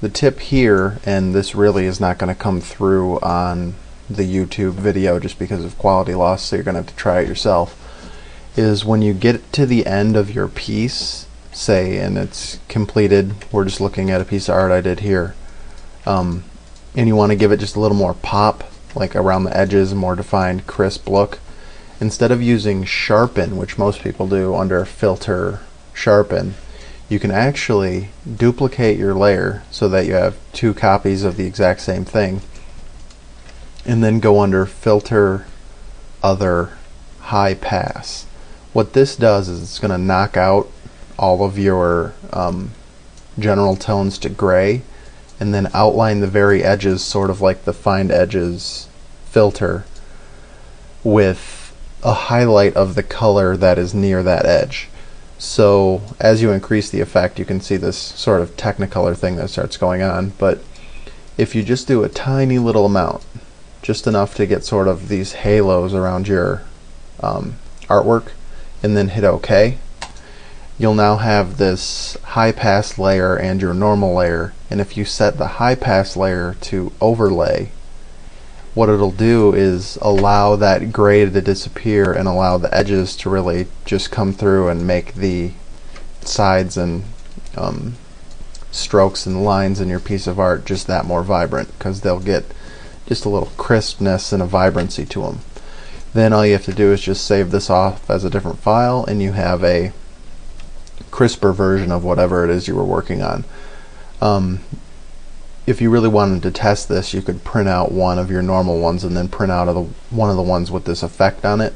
the tip here, and this really is not going to come through on the YouTube video just because of quality loss, so you're going to have to try it yourself, is when you get to the end of your piece, say, and it's completed, we're just looking at a piece of art I did here, um, and you want to give it just a little more pop, like around the edges, more defined, crisp look, instead of using sharpen, which most people do under filter sharpen, you can actually duplicate your layer so that you have two copies of the exact same thing and then go under filter other high pass. What this does is it's going to knock out all of your um, general tones to gray and then outline the very edges sort of like the find edges filter with a highlight of the color that is near that edge so as you increase the effect, you can see this sort of technicolor thing that starts going on. But if you just do a tiny little amount, just enough to get sort of these halos around your um, artwork, and then hit OK, you'll now have this high pass layer and your normal layer. And if you set the high pass layer to overlay, what it'll do is allow that gray to disappear and allow the edges to really just come through and make the sides and um, strokes and lines in your piece of art just that more vibrant because they'll get just a little crispness and a vibrancy to them. Then all you have to do is just save this off as a different file and you have a crisper version of whatever it is you were working on. Um, if you really wanted to test this, you could print out one of your normal ones and then print out of the, one of the ones with this effect on it,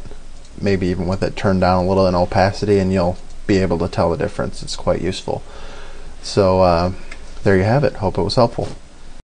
maybe even with it turned down a little in opacity, and you'll be able to tell the difference. It's quite useful. So uh, there you have it. Hope it was helpful.